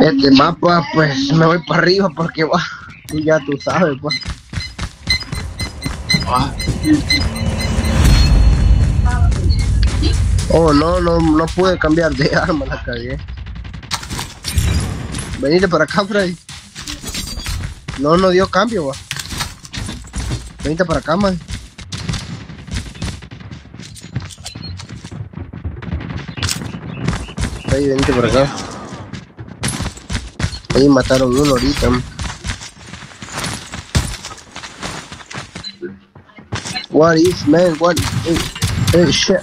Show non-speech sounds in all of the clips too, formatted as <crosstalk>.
Este mapa, pues me voy para arriba porque va. Tú ya tú sabes, pues. Oh, no, no, no pude cambiar de <laughs> arma, la cagué. Venite para acá, Freddy. No, no dio cambio, va. Venite para acá, man. Freddy, venite para acá. Ahí mataron uno ahorita. What is, man? What is, eh, shit.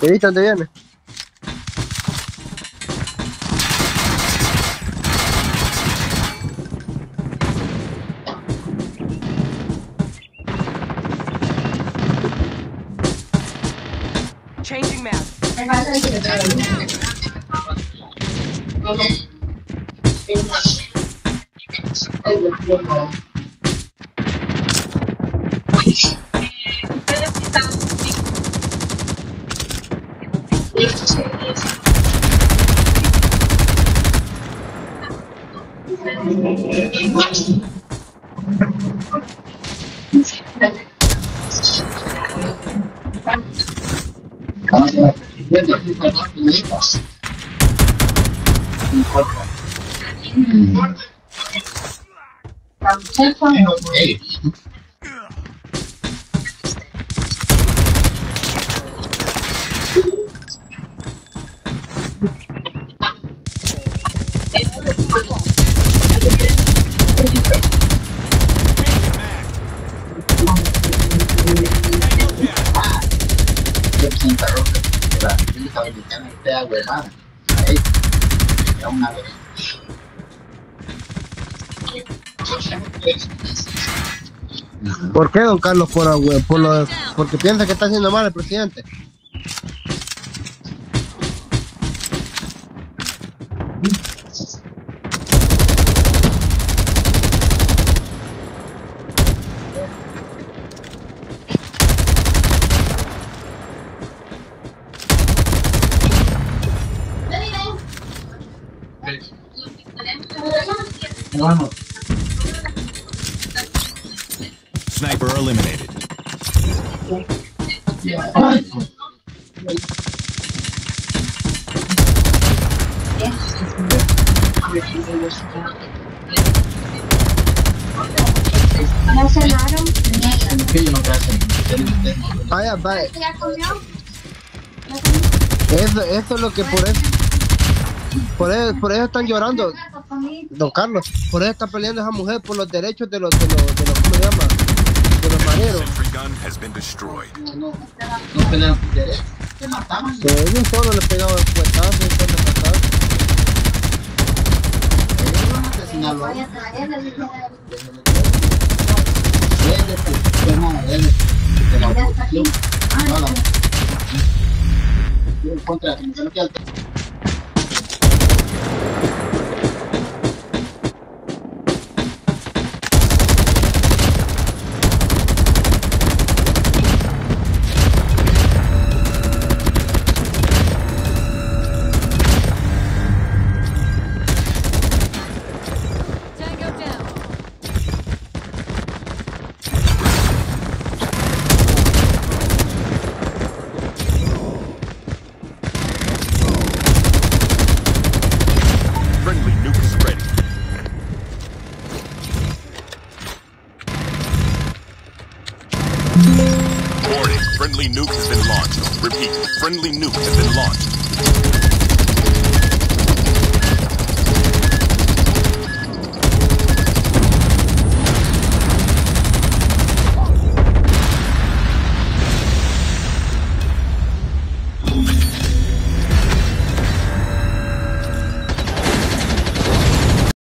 ¿Te viste dónde viene? Changing map. Hey. ¿Por qué, don Carlos? Por, por lo, porque piensa que está haciendo mal el presidente. Sniper eliminated. ¿Ya cenaron? Vaya, vaya. ¿Ya comió? Eso, eso es lo que por eso, por eso, por eso están llorando, don Carlos. Por eso está peleando esa mujer por los derechos de los, de los, de los ¿cómo se llama? De los maneros. Sentry gun has been destroyed. Que ellos solo le pegaban y todo le mataban. A aquí. Tango friendly nuke has been launched. Repeat, friendly nuke has been launched.